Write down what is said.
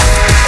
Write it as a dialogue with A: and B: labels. A: Bye.